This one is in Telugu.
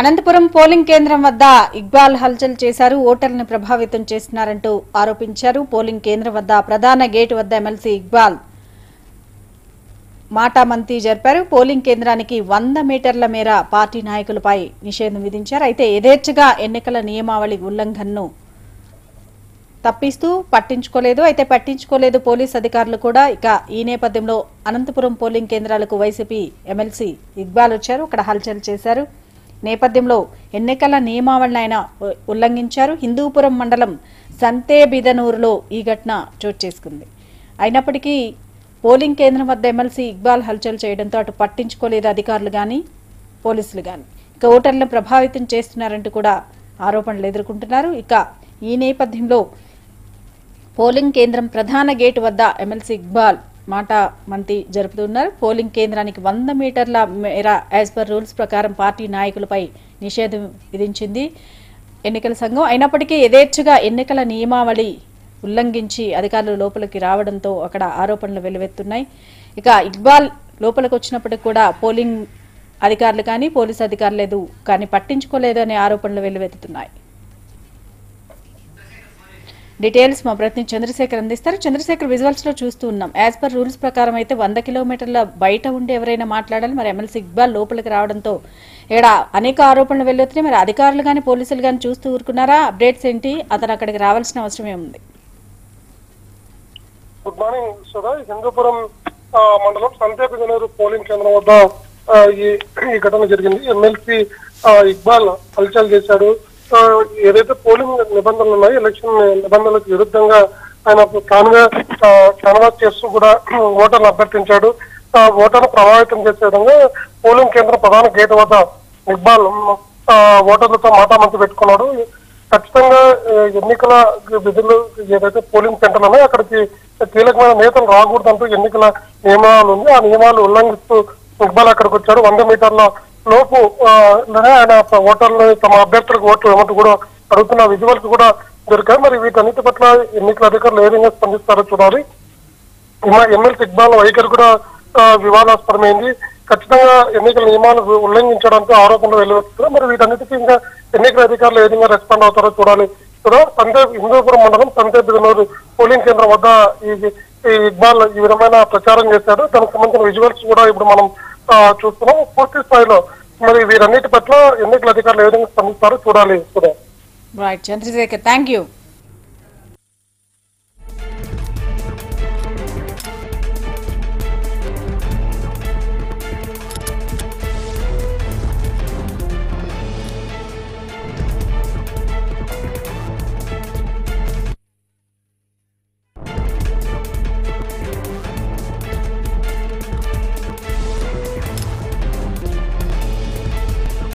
అనంతపురం పోలింగ్ కేంద్రం వద్ద ఇక్బాల్ హల్చల్ చేశారు. ఓటర్లను ప్రభావితం చేస్తున్నారంటూ ఆరోపించారు. పోలింగ్ కేంద్రం వద్ద ప్రధాన గేటు వద్ద ఎమ్మెల్సీ ఇక్బాల్ మాటామంతి జరిపారు. పోలింగ్ కేంద్రానికి వంద మీటర్ల మేర పార్టీ నాయకులపై నిషేధం విధించారు. అయితే యథేచ్ఛగా ఎన్నికల నియమావళి ఉల్లంఘనను తప్పిస్తూ పట్టించుకోలేదు. అయితే పట్టించుకోలేదు పోలీస్ అధికారులు కూడా. ఇక ఈ నేపథ్యంలో అనంతపురం పోలింగ్ కేంద్రాలకు వైసీపీ ఎమ్మెల్సీ ఇక్బాల్ వచ్చారు. అక్కడ హల్చల్ చేశారు. నేపథ్యంలో ఎన్నికల నియమావళిని ఆయన ఉ- ఉల్లంఘించారు. హిందూపురం మండలం సంతేబిదనూరులో ఈ ఘటన చోటు చేసుకుంది. అయినప్పటికీ పోలింగ్ కేంద్రం వద్ద ఎమ్మెల్సీ ఇక్బాల్ హల్చల్ చేయడంతో అటు పట్టించుకోలేదు అధికారులు కానీ పోలీసులు కానీ ఇక ఓటర్లను ప్రభావితం చేస్తున్నారంటూ కూడా ఆరోపణలు ఎదుర్కొంటున్నారు. ఇక ఈ నేపథ్యంలో పోలింగ్ కేంద్రం ప్రధాన గేటు వద్ద ఎమ్మెల్సీ ఇక్బాల్ మాట మంతి జరుపుతున్నారు. పోలింగ్ కేంద్రానికి వంద మీటర్ల మేర యాజ్ పర్ రూల్స్ ప్రకారం పార్టీ నాయకులపై నిషేధం విధించింది ఎన్నికల సంఘం. అయినప్పటికీ యథేచ్ఛగా ఎన్నికల నియమావళి ఉల్లంఘించి అధికారులు లోపలికి రావడంతో అక్కడ ఆరోపణలు వెల్లువెత్తున్నాయి. ఇక ఇక్బాల్ లోపలికి వచ్చినప్పటికి కూడా పోలింగ్ అధికారులు కానీ పోలీసు అధికారులు లేదు కానీ పట్టించుకోలేదు అనే ఆరోపణలు వెల్లువెత్తుతున్నాయి. డీటెయిల్స్ మా ప్రతినిధి చంద్రశేఖర్ అందిస్తారు. చంద్రశేఖర్ విజువల్స్లో చూస్తూ ఉన్నాం. యాజ్ పర్ రూల్స్ ప్రకారం అయితే వంద కిలోమీటర్ల బయట ఉండి ఎవరైనా మాట్లాడాలి. మరి ఎమ్మెల్సీ ఇక్బాల్ లోపలికి రావడంతో ఇక్కడ అనేక ఆరోపణలు వెళ్ళొస్తున్నాయి మరి అధికారులు కానీ పోలీసులు కానీ చూస్తూ ఊరుకున్నారా? అప్డేట్స్ ఏంటి? అతను అక్కడికి రావాల్సిన అవసరం ఏముంది గుడ్ మార్నింగ్ సుధా హిందూపురం మండలం సంతేపగనూరు పోలింగ్ కేంద్రం వద్ద ఈ ఘటన జరిగింది. ఎమ్మెల్సీ ఇక్బాల్ హల్చల్ చేశాడు. ఏదైతే పోలింగ్ నిబంధనలు ఉన్నాయో ఎలక్షన్ నిబంధనలకు విరుద్ధంగా ఆయన తానుగా కాన్వాస్ చేస్తూ కూడా ఓటర్లు అభ్యర్థించాడు. ఆ, ఓటర్లు ప్రభావితం చేసే విధంగా పోలింగ్ కేంద్రం ప్రధాన గేట్ వద్ద ఇక్బాల్ ఆ, ఓటర్లతో మాటామంతి పెట్టుకున్నాడు. ఖచ్చితంగా ఎన్నికల విధులు ఏదైతే పోలింగ్ సెంటర్లు ఉన్నాయో అక్కడికి కీలకమైన నేతలు రాకూడదంటూ ఎన్నికల నియమాలు ఉంది. ఆ నియమాలు ఉల్లంఘిస్తూ ఇక్బాల్ అక్కడికి వచ్చాడు. వంద మీటర్ల లోపు ఆయన ఓటర్లు తమ అభ్యర్థులకు ఓట్లు ఏమంటూ కూడా అడుగుతున్న. విజువల్స్ కూడా దొరికాయి మరి వీటన్నిటి పట్ల ఎన్నికల అధికారులు ఏ విధంగా స్పందిస్తారో చూడాలి. ఎమ్మెల్సీ ఇక్బాల్ వైఖరి కూడా వివాదాస్పదమైంది. ఖచ్చితంగా ఎన్నికల నియమాలు ఉల్లంఘించడంతో ఆరోపణలు వెలువెత్తుతున్నాయి మరి వీటన్నిటికీ ఇంకా ఎన్నికల అధికారులు ఏ విధంగా రెస్పాండ్ అవుతారో చూడాలి. కూడా సంతే హిందూపురం మండలం సంతే బిగనూరు పోలింగ్ కేంద్రం వద్ద ఈ ఇక్బాల్ ఈ విధమైన ప్రచారం చేశారు. దానికి సంబంధించిన విజువల్స్ కూడా ఇప్పుడు మనం చూస్తున్నాం పూర్తి స్థాయిలో మరి వీరన్నిటి పట్ల ఎన్నికల అధికారులు ఏ విధంగా స్పందిస్తారో చూడాలి రైట్ చంద్రశేఖర్ థ్యాంక్ యూ